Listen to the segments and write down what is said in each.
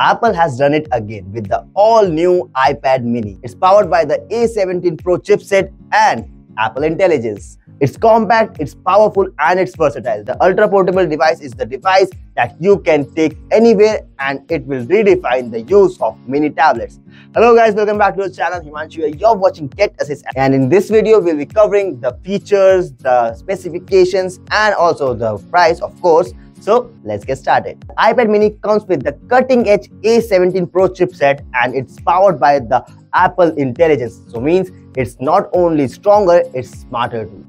Apple has done it again with the all-new iPad mini. It's powered by the A17 Pro chipset and Apple Intelligence. It's compact, it's powerful and it's versatile. The ultra portable device is the device that you can take anywhere and it will redefine the use of mini tablets. Hello guys, welcome back to the channel. Himanshu here. You're watching GetAssist and in this video we'll be covering the features, the specifications and also the price of course so let's get started. iPad mini comes with the cutting edge A17 Pro chipset and it's powered by the Apple Intelligence. So means it's not only stronger, it's smarter too.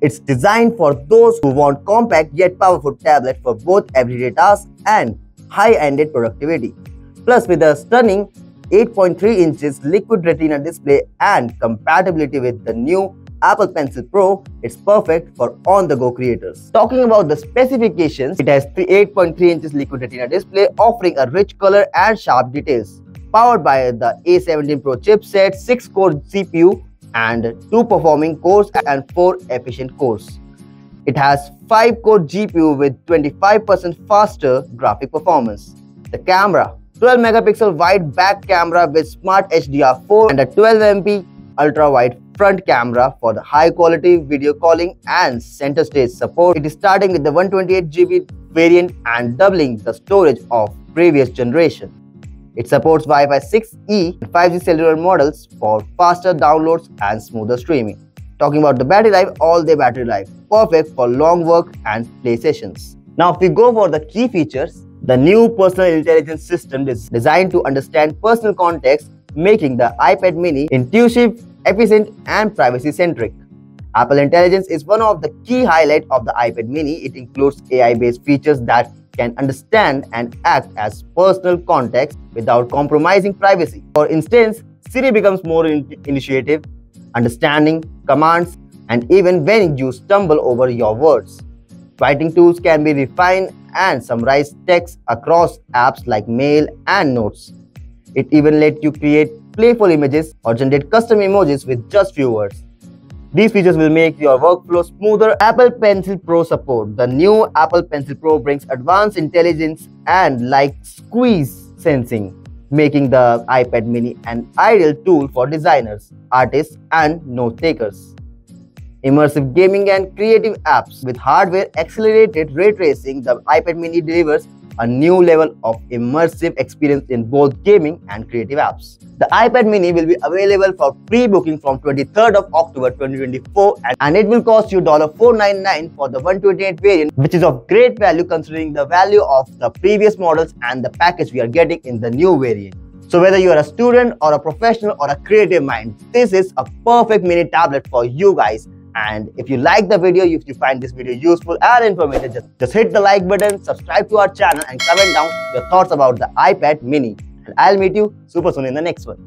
It's designed for those who want compact yet powerful tablet for both everyday tasks and high-ended productivity. Plus with a stunning 8.3 inches liquid retina display and compatibility with the new Apple Pencil Pro, it's perfect for on-the-go creators. Talking about the specifications, it has 8.3 inches liquid retina display offering a rich color and sharp details. Powered by the A17 Pro chipset, 6-core CPU and 2 performing cores and 4 efficient cores. It has 5-core GPU with 25% faster graphic performance. The camera 12 megapixel wide back camera with smart HDR4 and a 12 MP ultra wide front camera for the high quality video calling and center stage support. It is starting with the 128GB variant and doubling the storage of previous generation. It supports Wi-Fi 6E and 5G cellular models for faster downloads and smoother streaming. Talking about the battery life, all-day battery life, perfect for long work and play sessions. Now if we go for the key features, the new personal intelligence system is designed to understand personal context, making the iPad mini intuitive, efficient and privacy-centric. Apple Intelligence is one of the key highlights of the iPad mini. It includes AI-based features that can understand and act as personal context without compromising privacy. For instance, Siri becomes more in initiative, understanding commands, and even when you stumble over your words. Writing tools can be refined and summarize text across apps like Mail and Notes. It even lets you create playful images or generate custom emojis with just few words. These features will make your workflow smoother. Apple Pencil Pro support. The new Apple Pencil Pro brings advanced intelligence and like squeeze sensing, making the iPad mini an ideal tool for designers, artists, and note takers. Immersive gaming and creative apps with hardware accelerated ray tracing, the iPad mini delivers a new level of immersive experience in both gaming and creative apps. The iPad mini will be available for pre-booking from 23rd of October 2024 and it will cost you 499 for the 128 variant which is of great value considering the value of the previous models and the package we are getting in the new variant. So whether you are a student or a professional or a creative mind, this is a perfect mini tablet for you guys and if you like the video, if you find this video useful and informative, just, just hit the like button, subscribe to our channel and comment down your thoughts about the iPad mini. And I'll meet you super soon in the next one.